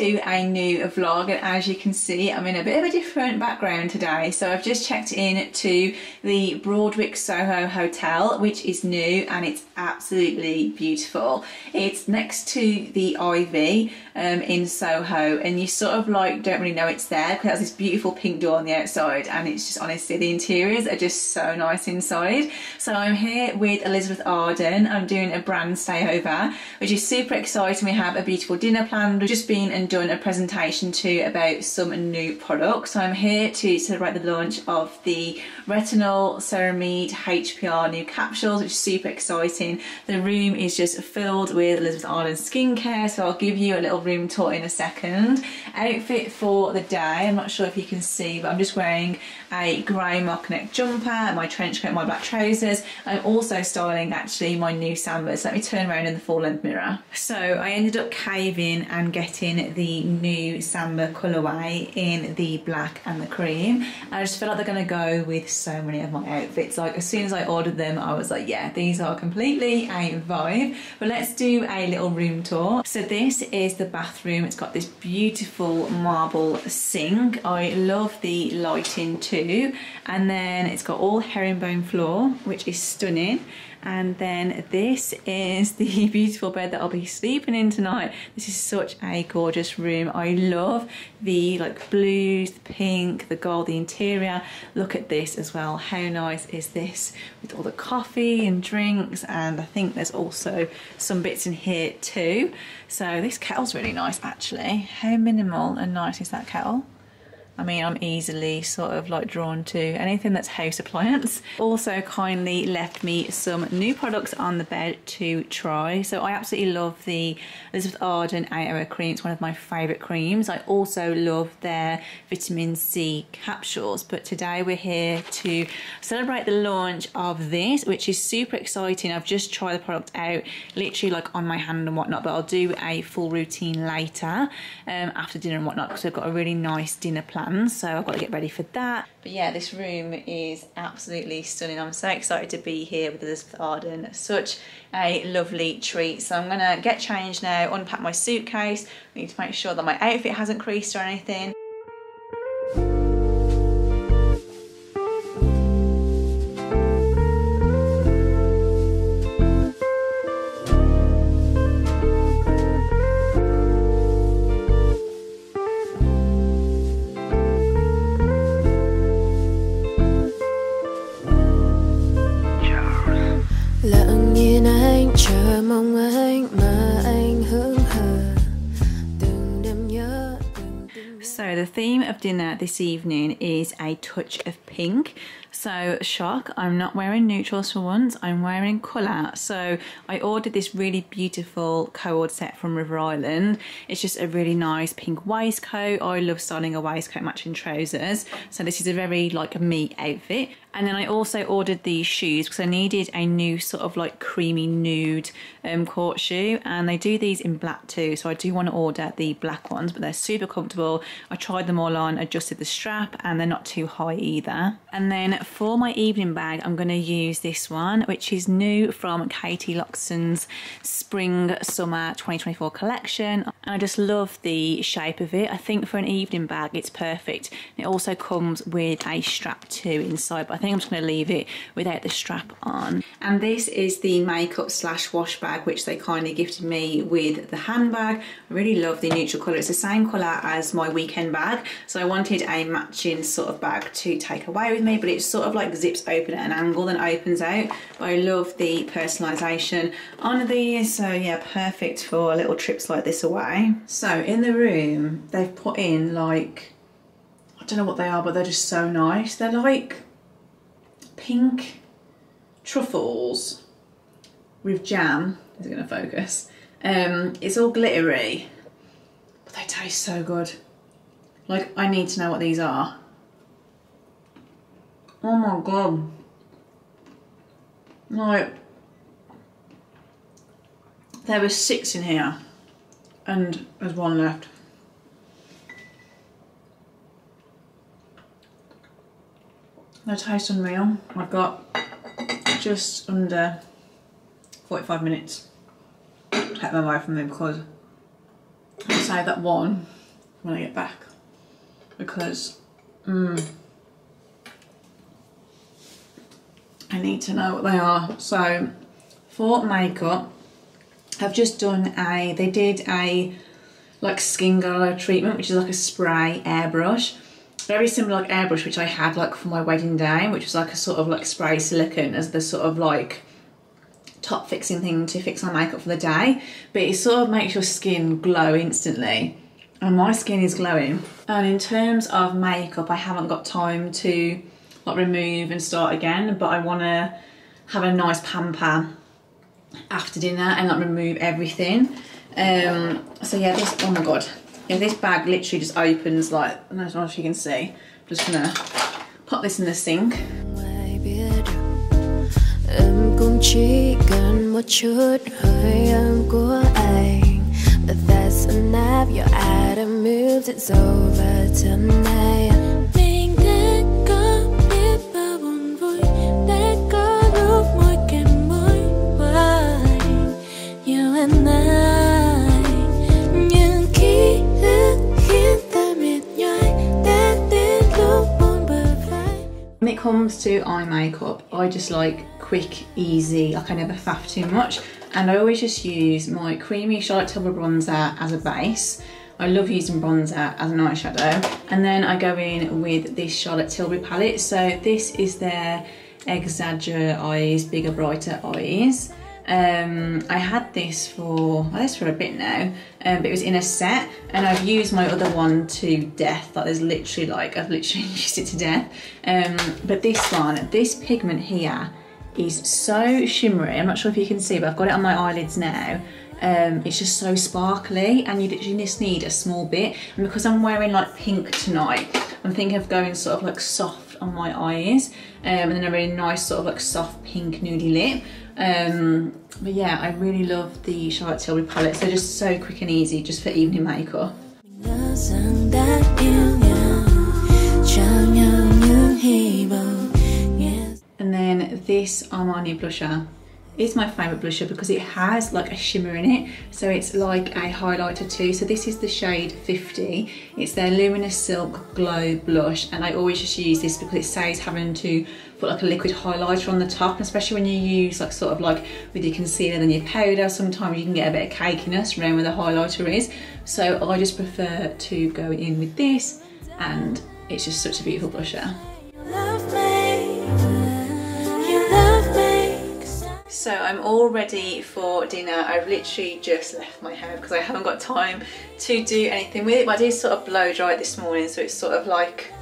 to a new vlog and as you can see I'm in a bit of a different background today so I've just checked in to the Broadwick Soho Hotel which is new and it's absolutely beautiful. It's next to the Ivy um, in Soho and you sort of like don't really know it's there because it has this beautiful pink door on the outside and it's just honestly the interiors are just so nice inside. So I'm here with Elizabeth Arden. I'm doing a brand stay over which is super exciting. We have a beautiful dinner planned. We've just been and done a presentation too about some new products. So I'm here to celebrate the launch of the Retinol Ceramide HPR new capsules which is super exciting. The room is just filled with Elizabeth Arden skincare so I'll give you a little room tour in a second. Outfit for the day, I'm not sure if you can see, but I'm just wearing a grey mock neck jumper, my trench coat, my black trousers. I'm also styling actually my new sambas. Let me turn around in the full length mirror. So I ended up caving and getting the new samba colourway in the black and the cream. I just feel like they're gonna go with so many of my outfits. Like as soon as I ordered them, I was like, yeah, these are completely a vibe. But let's do a little room tour. So this is the bathroom. It's got this beautiful marble sink. I love the lighting too. And then it's got all herringbone floor, which is stunning. And then this is the beautiful bed that I'll be sleeping in tonight. This is such a gorgeous room. I love the like blues the pink the gold the interior. Look at this as well. How nice is this with all the coffee and drinks? And I think there's also some bits in here too. So this kettle's really nice actually. How minimal and nice is that kettle I mean, I'm easily sort of like drawn to anything that's house appliance. Also kindly left me some new products on the bed to try. So I absolutely love the Elizabeth Arden 8 Cream. It's one of my favourite creams. I also love their vitamin C capsules. But today we're here to celebrate the launch of this, which is super exciting. I've just tried the product out literally like on my hand and whatnot, but I'll do a full routine later um, after dinner and whatnot because I've got a really nice dinner plan so I've got to get ready for that. But yeah, this room is absolutely stunning. I'm so excited to be here with Elizabeth Arden. Such a lovely treat. So I'm gonna get changed now, unpack my suitcase. I need to make sure that my outfit hasn't creased or anything. Theme of dinner this evening is a touch of pink. So shock, I'm not wearing neutrals for once, I'm wearing colour. So I ordered this really beautiful co-ord set from River Island. It's just a really nice pink waistcoat. I love styling a waistcoat matching trousers. So this is a very like me outfit. And then I also ordered these shoes because I needed a new sort of like creamy nude um, court shoe and they do these in black too. So I do want to order the black ones, but they're super comfortable. I tried them all on, adjusted the strap and they're not too high either. And then for my evening bag, I'm going to use this one, which is new from Katie Loxton's Spring Summer 2024 collection. And I just love the shape of it. I think for an evening bag, it's perfect. It also comes with a strap too inside, but I think I'm just going to leave it without the strap on. And this is the makeup slash wash bag, which they kindly gifted me with the handbag. I really love the neutral colour. It's the same colour as my weekend bag. So I wanted a matching sort of bag to take away with me, but it's sort of like zips open at an angle then opens out. But I love the personalisation on these. So yeah, perfect for little trips like this away. So in the room, they've put in like, I don't know what they are, but they're just so nice. They're like pink truffles with jam. Is it to focus? Um, it's all glittery, but they taste so good. Like, I need to know what these are. Oh my god. Like, there were six in here, and there's one left. They taste unreal. I've got just under 45 minutes to take them away from me because I'll save that one when I get back because mm, I need to know what they are. So for makeup, I've just done a, they did a like skin glow treatment, which is like a spray airbrush. Very similar like airbrush, which I had like for my wedding day, which was like a sort of like spray silicone as the sort of like top fixing thing to fix my makeup for the day. But it sort of makes your skin glow instantly. And my skin is glowing. And in terms of makeup, I haven't got time to like remove and start again, but I wanna have a nice pamper after dinner and like remove everything. Um, so yeah, this, oh my god. Yeah, this bag literally just opens like, I don't know if you can see. I'm just gonna pop this in the sink. Ấm But that's enough, your item moves, it's over tonight comes to eye makeup, I just like quick, easy, like I never faff too much. And I always just use my creamy Charlotte Tilbury bronzer as a base. I love using bronzer as an eyeshadow. And then I go in with this Charlotte Tilbury palette. So this is their Exagger Eyes, Bigger Brighter Eyes. Um, I had this for, well, this for a bit now, um, but it was in a set and I've used my other one to death. Like there's literally like, I've literally used it to death. Um, but this one, this pigment here is so shimmery. I'm not sure if you can see, but I've got it on my eyelids now. Um, it's just so sparkly and you literally just need a small bit. And because I'm wearing like pink tonight, I'm thinking of going sort of like soft on my eyes um, and then a really nice sort of like soft pink nudie lip. Um, but yeah, I really love the Charlotte Tilbury palette. So just so quick and easy just for evening makeup. And then this Armani blusher is my favourite blusher because it has like a shimmer in it. So it's like a highlighter too. So this is the shade 50. It's their Luminous Silk Glow Blush. And I always just use this because it saves having to put like a liquid highlighter on the top. Especially when you use like sort of like with your concealer and your powder, sometimes you can get a bit of cakiness around where the highlighter is. So I just prefer to go in with this and it's just such a beautiful blusher. So I'm all ready for dinner. I've literally just left my hair because I haven't got time to do anything with it. But I did sort of blow dry it this morning, so it's sort of like,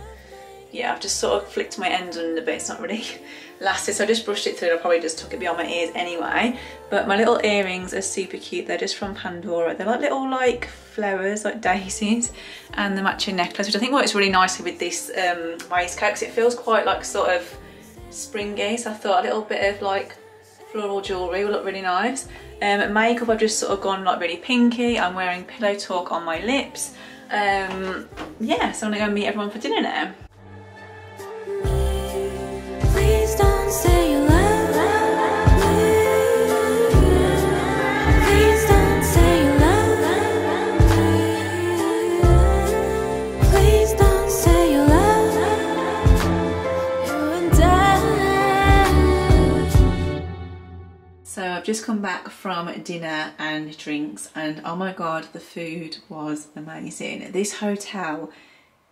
yeah, I've just sort of flicked my ends a bit. It's not really lasted, so I just brushed it through. and I probably just took it beyond my ears anyway. But my little earrings are super cute. They're just from Pandora. They're like little like flowers, like daisies, and the matching necklace, which I think works really nicely with this um, waistcoat because it feels quite like sort of springy. So I thought a little bit of like floral jewellery will look really nice. Um, makeup I've just sort of gone like really pinky. I'm wearing Pillow Talk on my lips. Um, yeah, so I'm gonna go meet everyone for dinner now. Just come back from dinner and drinks and oh my god the food was amazing. This hotel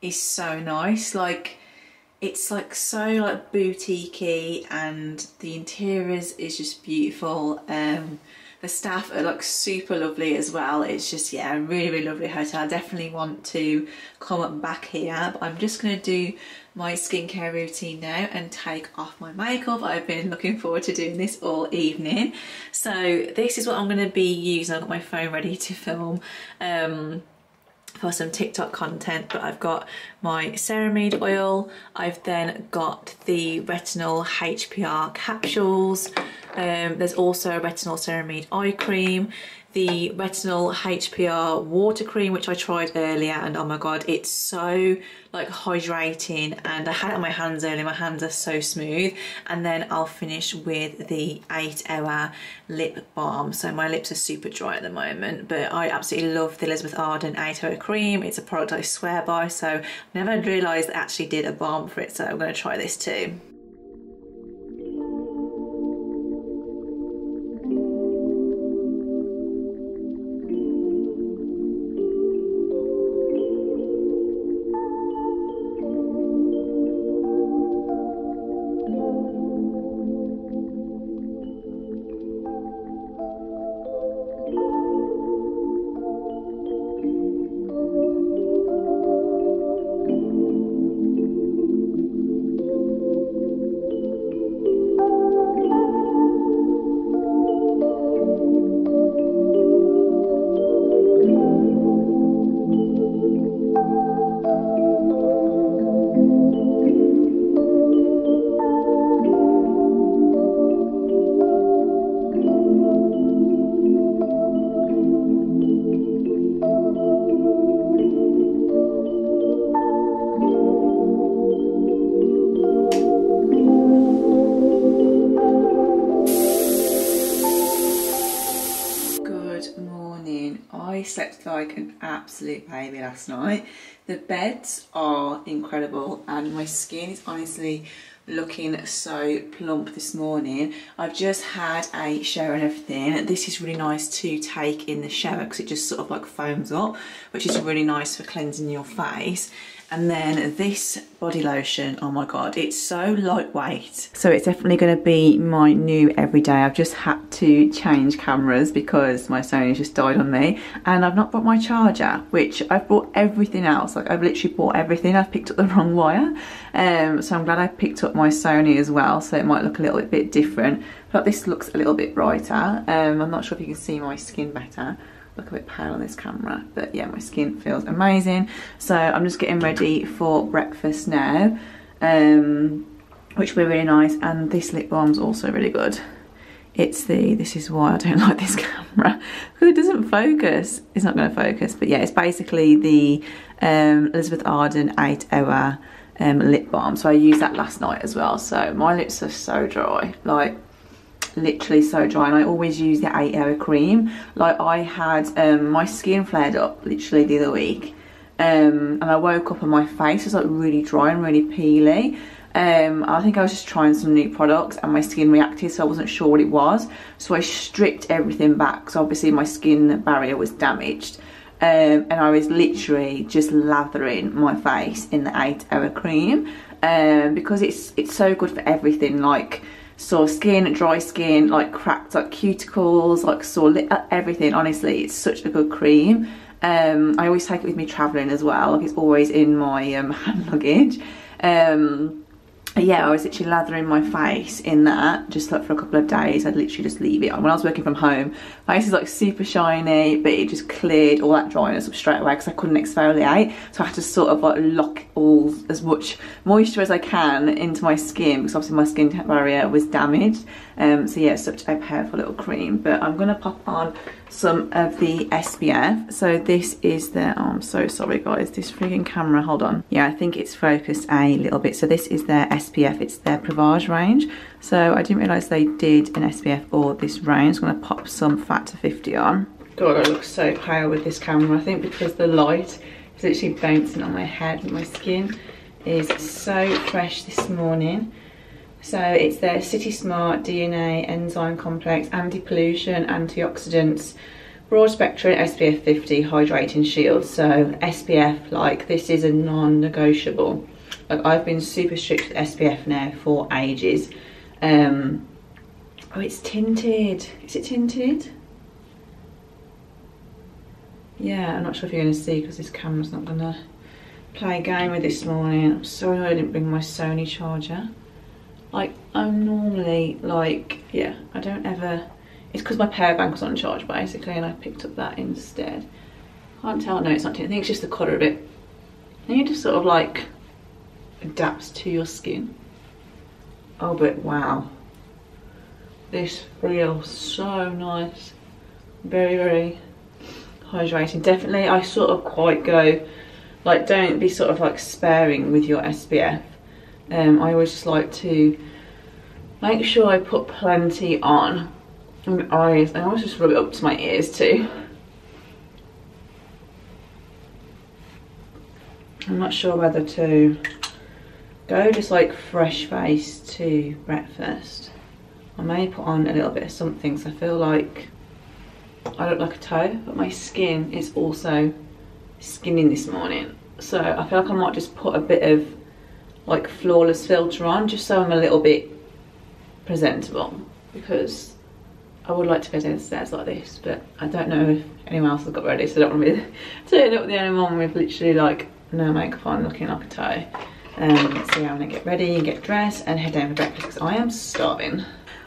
is so nice. Like it's like so like boutiquey and the interiors is just beautiful. Um the staff are like super lovely as well. It's just yeah, a really really lovely hotel. I definitely want to come back here. But I'm just gonna do my skincare routine now and take off my makeup. I've been looking forward to doing this all evening. So this is what I'm gonna be using. I've got my phone ready to film. Um, for some TikTok content, but I've got my ceramide oil, I've then got the retinol HPR capsules, Um, there's also a retinol ceramide eye cream, the retinol HPR water cream, which I tried earlier, and oh my god, it's so like hydrating. And I had it on my hands earlier, my hands are so smooth. And then I'll finish with the 8 hour lip balm. So my lips are super dry at the moment, but I absolutely love the Elizabeth Arden 8 hour cream. It's a product I swear by, so never realised actually did a balm for it, so I'm going to try this too. Last night. The beds are incredible and my skin is honestly looking so plump this morning. I've just had a shower and everything. This is really nice to take in the shower because it just sort of like foams up, which is really nice for cleansing your face. And then this body lotion, oh my God, it's so lightweight. So it's definitely gonna be my new everyday. I've just had to change cameras because my Sony just died on me. And I've not brought my charger, which I've brought everything else. Like I've literally bought everything. I've picked up the wrong wire. Um, so I'm glad I picked up my Sony as well. So it might look a little bit different. But this looks a little bit brighter. Um, I'm not sure if you can see my skin better look a bit pale on this camera but yeah my skin feels amazing. So I'm just getting ready for breakfast now um, which will be really nice and this lip balm's also really good. It's the this is why I don't like this camera because it doesn't focus. It's not going to focus but yeah it's basically the um, Elizabeth Arden 8 hour um, lip balm. So I used that last night as well. So my lips are so dry like literally so dry and I always use the 8 hour cream. Like I had um, my skin flared up literally the other week um, and I woke up and my face was like really dry and really peely. Um, I think I was just trying some new products and my skin reacted so I wasn't sure what it was. So I stripped everything back so obviously my skin barrier was damaged. Um, and I was literally just lathering my face in the 8 hour cream um, because it's it's so good for everything. Like sore skin, dry skin, like cracked like cuticles, like sore lip, uh, everything. Honestly, it's such a good cream. Um, I always take it with me travelling as well. Like it's always in my um, hand luggage. Um, yeah, I was literally lathering my face in that just like for a couple of days. I'd literally just leave it on. When I was working from home, my face is like super shiny, but it just cleared all that dryness up straight away because I couldn't exfoliate. So I had to sort of like lock all as much moisture as I can into my skin because obviously my skin barrier was damaged. Um, so yeah, such a powerful little cream. But I'm gonna pop on some of the SPF. So this is the, oh, I'm so sorry guys, this freaking camera, hold on. Yeah, I think it's focused a little bit. So this is their SPF, it's their Prevage range. So I didn't realise they did an SPF or this range. I'm gonna pop some Fat to 50 on. God, I look so pale with this camera. I think because the light is literally bouncing on my head and my skin is so fresh this morning. So it's their City Smart DNA enzyme complex, anti-pollution, antioxidants, broad spectrum SPF 50 hydrating shield. So SPF, like this is a non-negotiable. Like I've been super strict with SPF now for ages. Um, oh, it's tinted. Is it tinted? Yeah, I'm not sure if you're going to see because this camera's not going to play a game with this morning. I'm sorry I didn't bring my Sony charger. Like, I'm normally, like, yeah, I don't ever... It's because my power bank was on charge, basically, and I picked up that instead. Can't tell, no, it's not tinted. I think it's just the colour of it. And you just sort of, like, adapts to your skin. Oh, but wow. This feels so nice. Very, very hydrating. Definitely, I sort of quite go, like don't be sort of like sparing with your SPF. Um, I always just like to make sure I put plenty on my eyes. I always just rub it up to my ears too. I'm not sure whether to go just like fresh face to breakfast. I may put on a little bit of something so I feel like I look like a toe but my skin is also skinning this morning so I feel like I might just put a bit of like flawless filter on just so I'm a little bit presentable because I would like to go downstairs like this but I don't know if anyone else has got ready so I don't want to be turning up the only one with literally like no makeup on looking like a toe um, so yeah I'm gonna get ready and get dressed and head down for breakfast because I am starving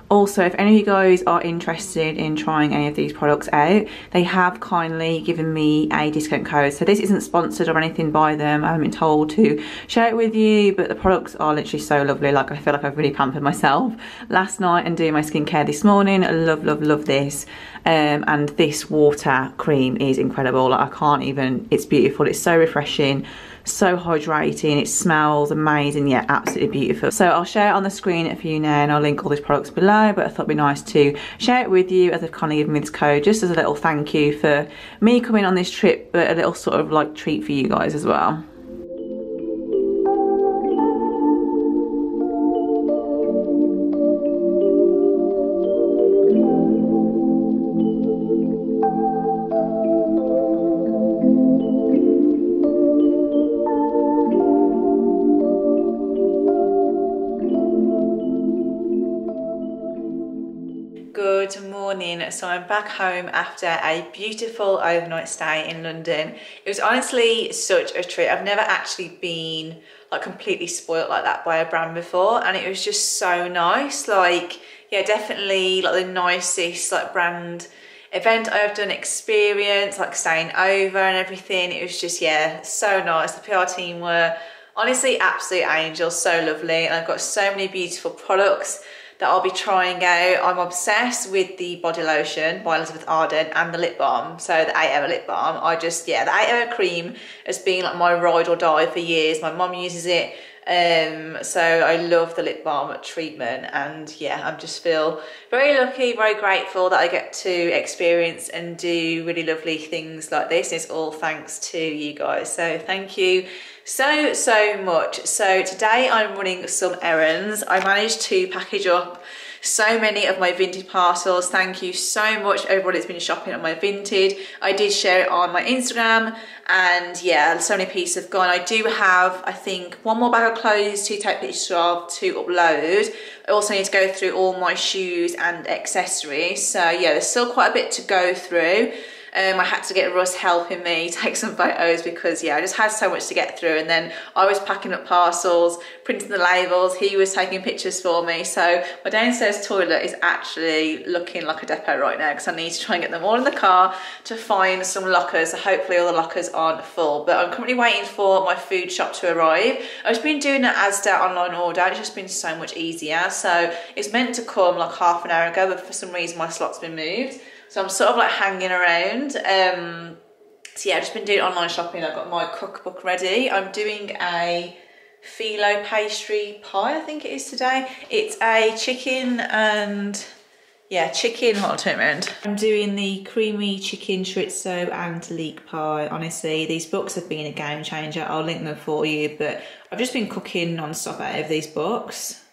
also, if any of you guys are interested in trying any of these products out, they have kindly given me a discount code. So this isn't sponsored or anything by them. I haven't been told to share it with you, but the products are literally so lovely. Like I feel like I've really pampered myself last night and doing my skincare this morning. I love, love, love this. Um, and this water cream is incredible. Like I can't even, it's beautiful. It's so refreshing so hydrating. It smells amazing. Yeah absolutely beautiful. So i'll share it on the screen for you now and i'll link all these products below but i thought it'd be nice to share it with you as they've kind of given me this code just as a little thank you for me coming on this trip but a little sort of like treat for you guys as well so I'm back home after a beautiful overnight stay in London. It was honestly such a treat. I've never actually been like completely spoilt like that by a brand before and it was just so nice. Like, yeah, definitely like the nicest like brand event I've done experience, like staying over and everything. It was just, yeah, so nice. The PR team were honestly absolute angels, so lovely. And I've got so many beautiful products that I'll be trying out. I'm obsessed with the body lotion by Elizabeth Arden and the lip balm. So the 8 hour lip balm, I just, yeah, the 8 hour cream has been like my ride or die for years. My mum uses it. Um, so I love the lip balm treatment and yeah, I just feel very lucky, very grateful that I get to experience and do really lovely things like this. It's all thanks to you guys. So thank you so, so much. So today I'm running some errands. I managed to package up so many of my Vinted parcels. Thank you so much everybody that's been shopping on my Vinted. I did share it on my Instagram and yeah, so many pieces have gone. I do have, I think, one more bag of clothes to take pictures of to upload. I also need to go through all my shoes and accessories. So yeah, there's still quite a bit to go through. Um, I had to get Russ helping me take some photos because yeah, I just had so much to get through and then I was packing up parcels, printing the labels, he was taking pictures for me. So my downstairs toilet is actually looking like a depot right now because I need to try and get them all in the car to find some lockers. So hopefully all the lockers aren't full. But I'm currently waiting for my food shop to arrive. I've just been doing an Asda online order. It's just been so much easier. So it's meant to come like half an hour ago, but for some reason my slot's been moved. So I'm sort of like hanging around. Um, so yeah, I've just been doing online shopping. I've got my cookbook ready. I'm doing a phyllo pastry pie, I think it is today. It's a chicken and yeah, chicken, hold on, turn around. I'm doing the creamy chicken chorizo and leek pie. Honestly, these books have been a game changer. I'll link them for you, but I've just been cooking non-stop out of these books.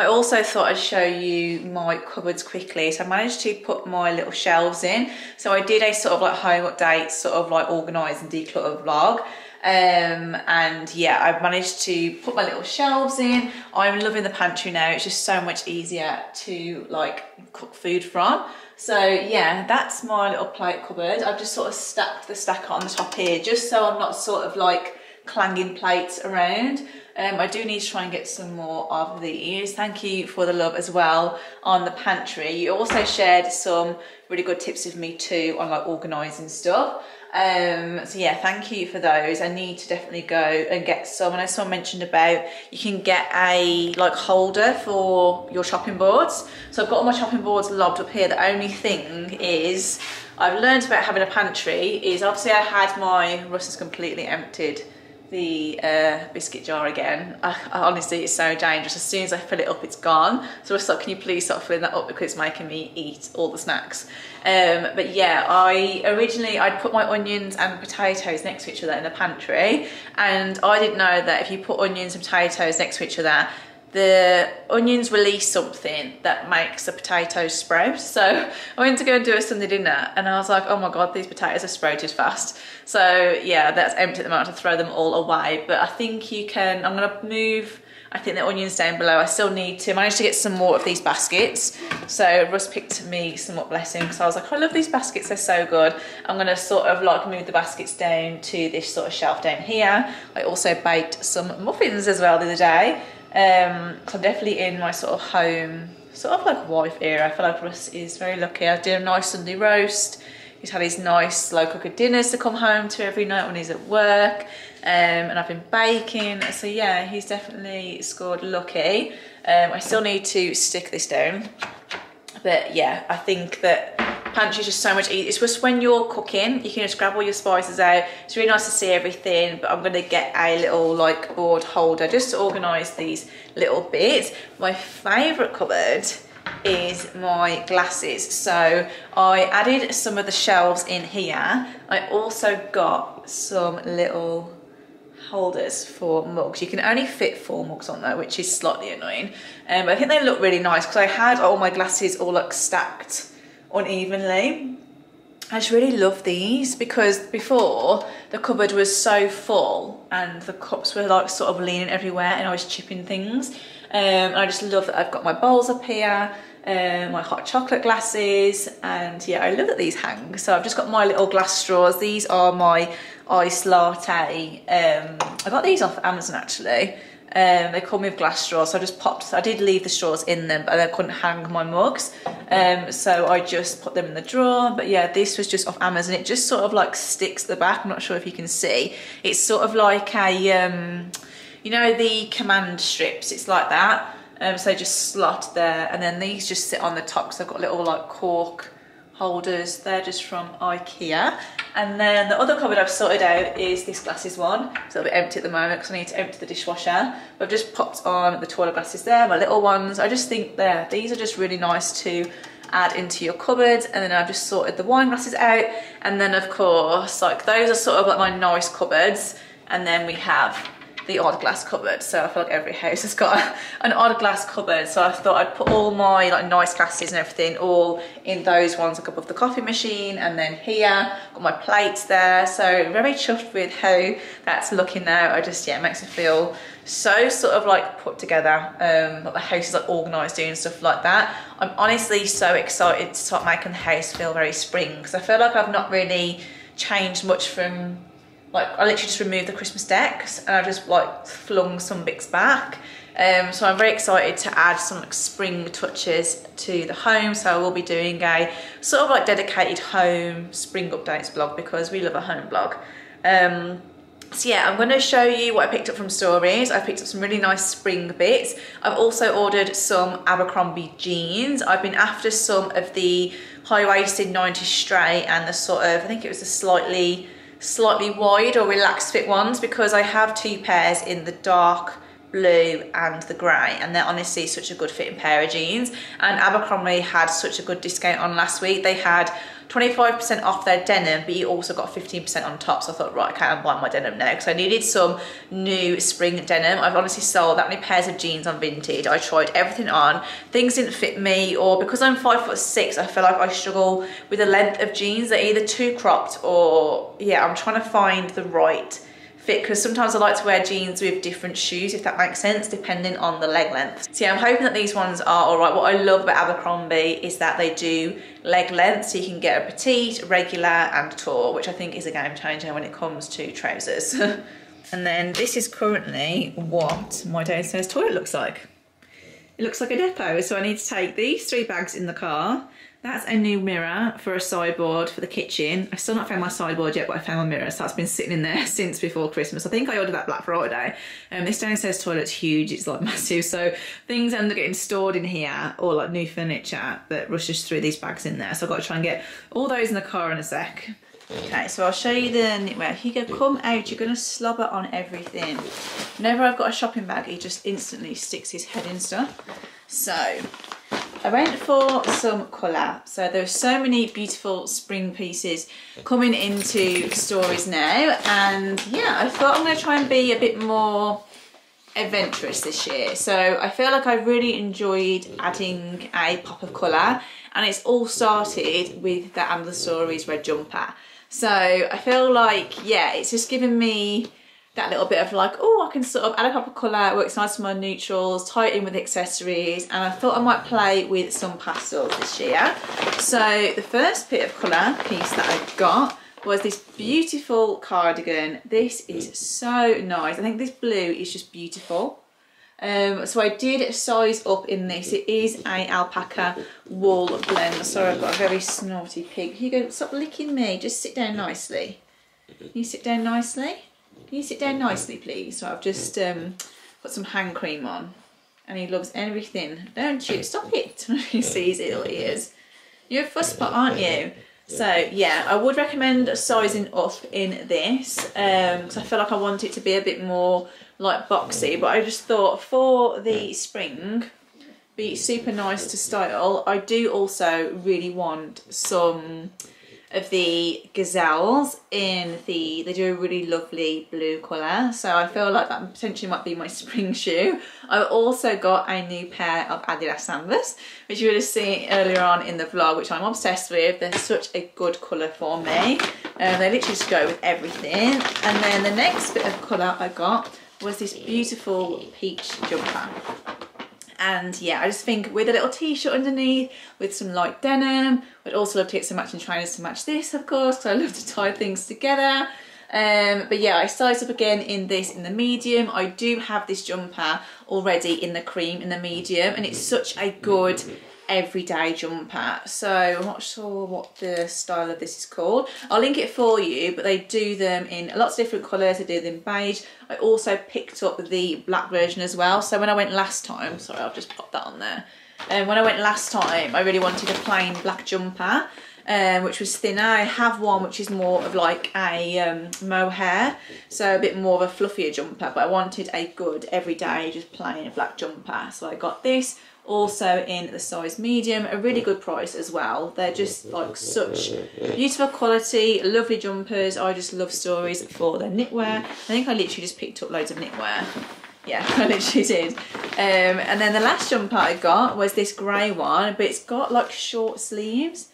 I also thought I'd show you my cupboards quickly. So I managed to put my little shelves in. So I did a sort of like home update, sort of like organise and declutter vlog. Um, and yeah, I've managed to put my little shelves in. I'm loving the pantry now. It's just so much easier to like cook food from. So yeah, that's my little plate cupboard. I've just sort of stacked the stacker on the top here just so I'm not sort of like clanging plates around. Um, I do need to try and get some more of these. Thank you for the love as well on the pantry. You also shared some really good tips with me too on like organising stuff. Um, so yeah, thank you for those. I need to definitely go and get some. And as someone mentioned about, you can get a like holder for your chopping boards. So I've got all my chopping boards lobbed up here. The only thing is, I've learned about having a pantry is obviously I had my, Russ completely emptied the uh, biscuit jar again. I, I, honestly, it's so dangerous. As soon as I fill it up, it's gone. So I was like, can you please stop filling that up because it's making me eat all the snacks. Um, but yeah, I originally, I'd put my onions and potatoes next to each other in the pantry. And I didn't know that if you put onions and potatoes next to each other, the onions release something that makes the potatoes sprout. So I went to go and do a Sunday dinner and I was like, oh my God, these potatoes are sprouted fast. So yeah, that's empty at the moment to throw them all away. But I think you can, I'm gonna move, I think the onions down below. I still need to manage to get some more of these baskets. So Russ picked me some up, bless him, because I was like, I love these baskets, they're so good. I'm gonna sort of like move the baskets down to this sort of shelf down here. I also baked some muffins as well the other day. Um, so I'm definitely in my sort of home, sort of like wife era. I feel like Russ is very lucky. I did a nice Sunday roast. He's had his nice slow cooker dinners to come home to every night when he's at work. Um, and I've been baking. So yeah, he's definitely scored lucky. Um, I still need to stick this down. But yeah, I think that pantry is just so much easier. It's just when you're cooking, you can just grab all your spices out. It's really nice to see everything, but I'm gonna get a little like board holder just to organize these little bits. My favorite cupboard is my glasses. So I added some of the shelves in here. I also got some little holders for mugs. You can only fit four mugs on there, which is slightly annoying. Um, I think they look really nice because I had all my glasses all like stacked unevenly. I just really love these because before the cupboard was so full and the cups were like sort of leaning everywhere and I was chipping things. Um, I just love that I've got my bowls up here, um, my hot chocolate glasses, and yeah, I love that these hang. So I've just got my little glass straws. These are my iced latte. Um, I got these off Amazon actually. Um, they called me with glass straws, so I just popped, I did leave the straws in them, but I couldn't hang my mugs. Um, so I just put them in the drawer. But yeah, this was just off Amazon. It just sort of like sticks the back. I'm not sure if you can see. It's sort of like a, um, you know, the command strips. It's like that. Um, so just slot there. And then these just sit on the top because I've got a little like cork holders. They're just from Ikea. And then the other cupboard I've sorted out is this glasses one. It's a little bit empty at the moment because I need to empty the dishwasher. But I've just popped on the toilet glasses there, my little ones. I just think there, these are just really nice to add into your cupboard. And then I've just sorted the wine glasses out. And then of course, like those are sort of like my nice cupboards. And then we have the odd glass cupboard. So I feel like every house has got an odd glass cupboard. So I thought I'd put all my like nice glasses and everything all in those ones like above the coffee machine and then here got my plates there. So very chuffed with how that's looking now. I just, yeah, it makes me feel so sort of like put together. Um, like the house is like organised doing stuff like that. I'm honestly so excited to start making the house feel very spring because I feel like I've not really changed much from like I literally just removed the Christmas decks and I just like flung some bits back. Um, so I'm very excited to add some like spring touches to the home. So I will be doing a sort of like dedicated home spring updates blog because we love a home blog. Um, so yeah, I'm going to show you what I picked up from Stories. I picked up some really nice spring bits. I've also ordered some Abercrombie jeans. I've been after some of the high-waisted 90s straight and the sort of, I think it was a slightly slightly wide or relaxed fit ones because I have two pairs in the dark blue and the grey and they're honestly such a good fitting pair of jeans. And Abercrombie had such a good discount on last week. They had 25% off their denim, but you also got 15% on top. So I thought, right, okay, I'm buying my denim now because I needed some new spring denim. I've honestly sold that many pairs of jeans on Vinted. I tried everything on. Things didn't fit me, or because I'm five foot six, I feel like I struggle with the length of jeans. They're either too cropped or, yeah, I'm trying to find the right fit because sometimes I like to wear jeans with different shoes if that makes sense depending on the leg length. So yeah I'm hoping that these ones are alright. What I love about Abercrombie is that they do leg length so you can get a petite, regular and tall which I think is a game changer when it comes to trousers. and then this is currently what my downstairs toilet looks like. It looks like a depot so I need to take these three bags in the car That's a new mirror for a sideboard for the kitchen. I've still not found my sideboard yet, but I found my mirror, so that's been sitting in there since before Christmas. I think I ordered that Black Friday. Um, this downstairs toilet's huge, it's like massive, so things end up getting stored in here, or like new furniture that rushes through these bags in there. So I've got to try and get all those in the car in a sec. Okay, so I'll show you the knitwear. Hugo, come out, you're to slobber on everything. Whenever I've got a shopping bag, he just instantly sticks his head in stuff. So, I went for some colour. So there are so many beautiful spring pieces coming into stories now. And yeah, I thought I'm going to try and be a bit more adventurous this year. So I feel like I really enjoyed adding a pop of colour. And it's all started with the the Stories red jumper. So I feel like, yeah, it's just given me that little bit of like, oh, I can sort of add a couple of colour, works nice with my neutrals, tie it in with accessories, and I thought I might play with some pastels this year. So the first bit of colour piece that I got was this beautiful cardigan. This is so nice. I think this blue is just beautiful. Um, so I did size up in this. It is a alpaca wool blend. Sorry, I've got a very snorty pig. Hugo, stop licking me. Just sit down nicely. Can you sit down nicely? Can you sit down nicely, please? So I've just um, put some hand cream on. And he loves everything. Don't you? Stop it. he sees his little ears. You're a fusspot, aren't you? So yeah, I would recommend sizing up in this because um, I feel like I want it to be a bit more like boxy. But I just thought for the spring, be super nice to style. I do also really want some of the gazelles in the they do a really lovely blue colour. So I feel like that potentially might be my spring shoe. I've also got a new pair of Adidas Sambas which you would have seen earlier on in the vlog which I'm obsessed with. They're such a good colour for me. And um, they literally just go with everything. And then the next bit of colour I got was this beautiful peach jumper and yeah I just think with a little t-shirt underneath with some light denim I'd also love to get some matching trainers to match this of course because I love to tie things together. Um, but yeah I size up again in this in the medium. I do have this jumper already in the cream in the medium and it's such a good everyday jumper. So I'm not sure what the style of this is called. I'll link it for you, but they do them in lots of different colours. They do them beige. I also picked up the black version as well. So when I went last time, sorry, I'll just pop that on there. And um, when I went last time, I really wanted a plain black jumper. Um, which was thinner. I have one which is more of like a um, mohair, so a bit more of a fluffier jumper, but I wanted a good everyday, just plain black jumper. So I got this also in the size medium a really good price as well. They're just like such beautiful quality lovely jumpers. I just love stories for their knitwear. I think i literally just picked up loads of knitwear. Yeah i literally did. Um, and then the last jumper i got was this grey one but it's got like short sleeves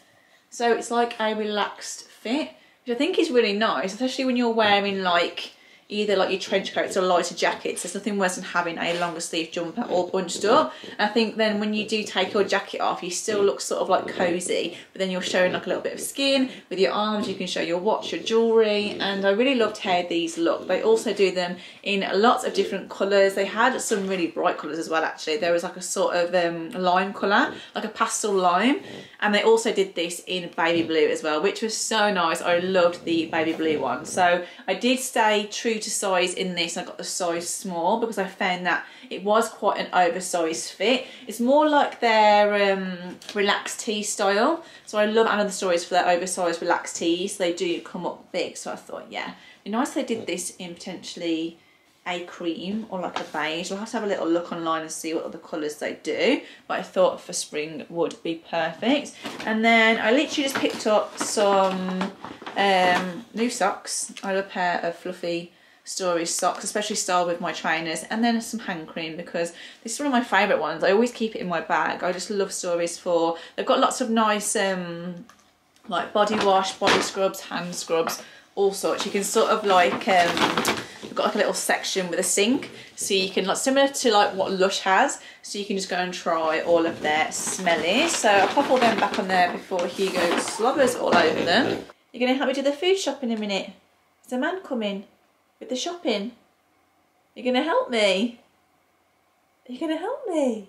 so it's like a relaxed fit which i think is really nice especially when you're wearing like either like your trench coats or lighter jackets. There's nothing worse than having a longer sleeve jumper all bunched up. I think then when you do take your jacket off, you still look sort of like cozy, but then you're showing like a little bit of skin. With your arms, you can show your watch, your jewellery, and I really loved how these look. They also do them in lots of different colours. They had some really bright colours as well, actually. There was like a sort of um, lime colour, like a pastel lime, and they also did this in baby blue as well, which was so nice. I loved the baby blue one. So I did stay true to size in this. I got the size small because I found that it was quite an oversized fit. It's more like their um, relaxed tee style. So I love & Other Stories for their oversized relaxed tees. They do come up big. So I thought, yeah, be nice they did this in potentially a cream or like a beige. We'll have to have a little look online and see what other colours they do. But I thought for spring would be perfect. And then I literally just picked up some um, new socks. I have a pair of fluffy story socks, especially style with my trainers, and then some hand cream because this is one of my favourite ones. I always keep it in my bag. I just love stories for, they've got lots of nice um, like body wash, body scrubs, hand scrubs, all sorts. You can sort of like, um, got like a little section with a sink so you can like similar to like what Lush has so you can just go and try all of their smellies so I'll pop all them back on there before Hugo slobbers all over them you're gonna help me do the food shop in a minute is a man coming with the shopping. You're going to help me? You're going to help me?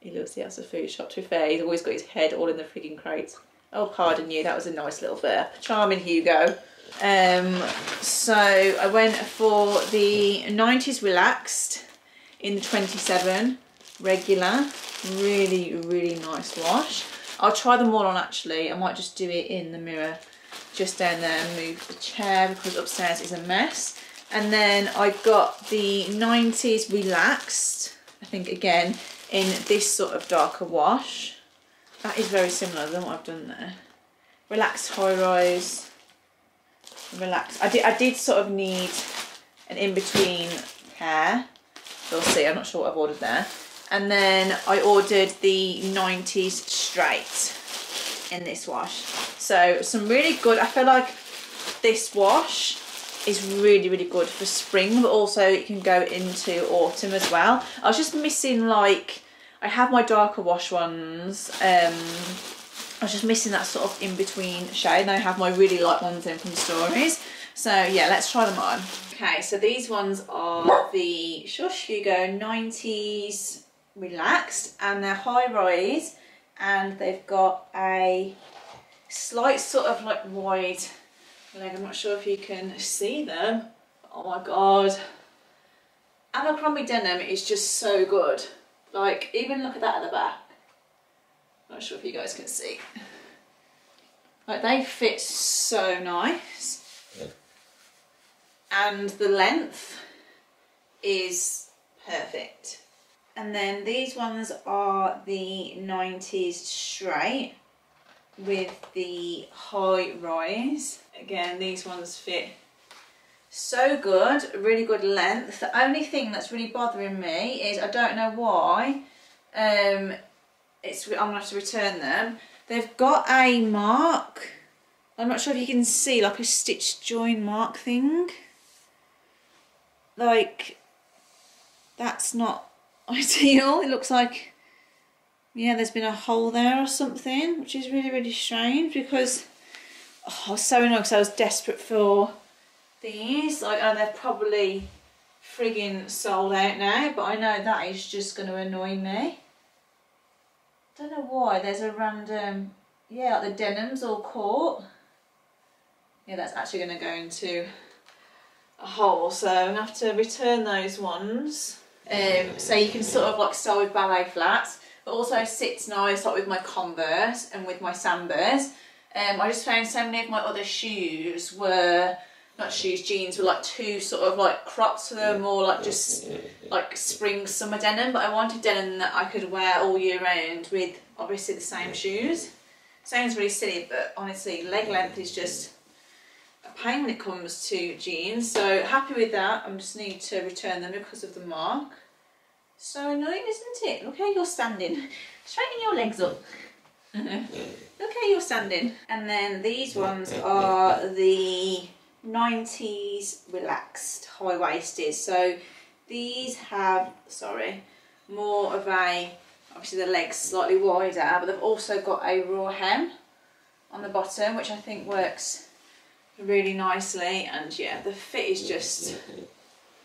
He loves the House of Food shop. To fair, he's always got his head all in the frigging crates. Oh, pardon you. That was a nice little bit. Charming Hugo. Um, so I went for the 90s Relaxed in the 27 regular. Really, really nice wash. I'll try them all on actually. I might just do it in the mirror just down there and move the chair because upstairs is a mess. And then I got the 90s Relaxed, I think again, in this sort of darker wash. That is very similar than what I've done there. Relaxed high rise. relaxed. I did I did sort of need an in-between hair. We'll see, I'm not sure what I've ordered there. And then I ordered the 90s straight in this wash. So some really good, I feel like this wash is really, really good for spring, but also it can go into autumn as well. I was just missing like, I have my darker wash ones, um, I was just missing that sort of in-between shade and I have my really light ones in from Stories. So yeah, let's try them on. Okay, so these ones are the Shush Hugo 90s Relaxed and they're high rise and they've got a slight sort of like wide leg. I'm not sure if you can see them. Oh my god. Abercrombie denim is just so good. Like, even look at that at the back. Not sure if you guys can see. Like, they fit so nice. And the length is perfect. And then these ones are the 90s straight with the high rise. Again, these ones fit so good, really good length. The only thing that's really bothering me is I don't know why. Um, it's I'm gonna have to return them. They've got a mark. I'm not sure if you can see like a stitch join mark thing. Like that's not ideal. It looks like, yeah, there's been a hole there or something, which is really, really strange because oh, I was so annoyed because I was desperate for these. Like, and they're probably frigging sold out now, but I know that is just going to annoy me. Don't know why. There's a random, yeah, like the denims all caught. Yeah, that's actually going to go into a hole, so I'm going to have to return those ones. Um, so you can sort of like with ballet flats, but also sits nice like with my Converse and with my Sambas. Um, I just found so many of my other shoes were, not shoes, jeans were like too sort of like cropped to them or like just like spring summer denim, but I wanted denim that I could wear all year round with obviously the same shoes. Sounds really silly, but honestly leg length is just pain when it comes to jeans. So happy with that. I just need to return them because of the mark. So annoying, isn't it? Look how you're standing. Straighten your legs up. Look how you're standing. And then these ones are the 90s relaxed high-waisted. So these have, sorry, more of a, obviously the legs slightly wider, but they've also got a raw hem on the bottom, which I think works really nicely and yeah the fit is just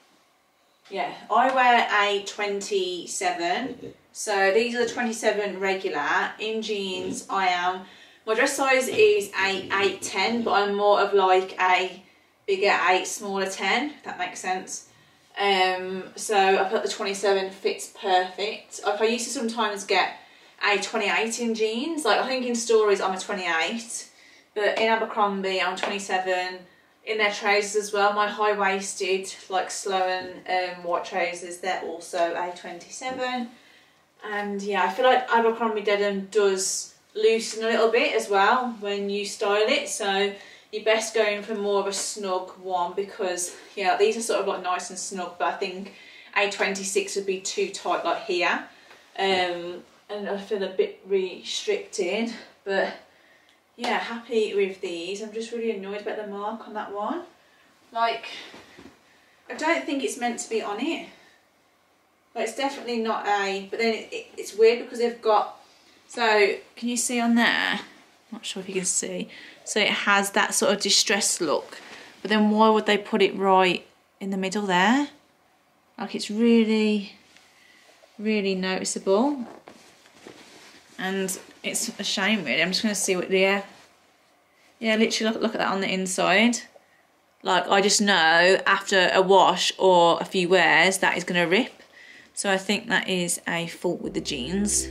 yeah I wear a 27 so these are the 27 regular. In jeans I am my dress size is a 8 10 but I'm more of like a bigger 8 smaller 10 if that makes sense. Um so I put the 27 fits perfect. Like I used to sometimes get a 28 in jeans. Like I think in stories I'm a 28 but in Abercrombie, I'm 27. In their trousers as well, my high-waisted, like Sloane um, white trousers, they're also a 27. And yeah, I feel like Abercrombie denim does loosen a little bit as well when you style it. So you're best going for more of a snug one because yeah, these are sort of like nice and snug, but I think a 26 would be too tight like here. Um, and I feel a bit restricted, but yeah, happy with these. I'm just really annoyed about the mark on that one. Like, I don't think it's meant to be on it. But it's definitely not a, but then it, it, it's weird because they've got, so can you see on there? Not sure if you can see. So it has that sort of distressed look. But then why would they put it right in the middle there? Like it's really, really noticeable. and it's a shame really. I'm just gonna see what yeah, yeah. Literally look, look at that on the inside. Like I just know after a wash or a few wears that is gonna rip. So I think that is a fault with the jeans.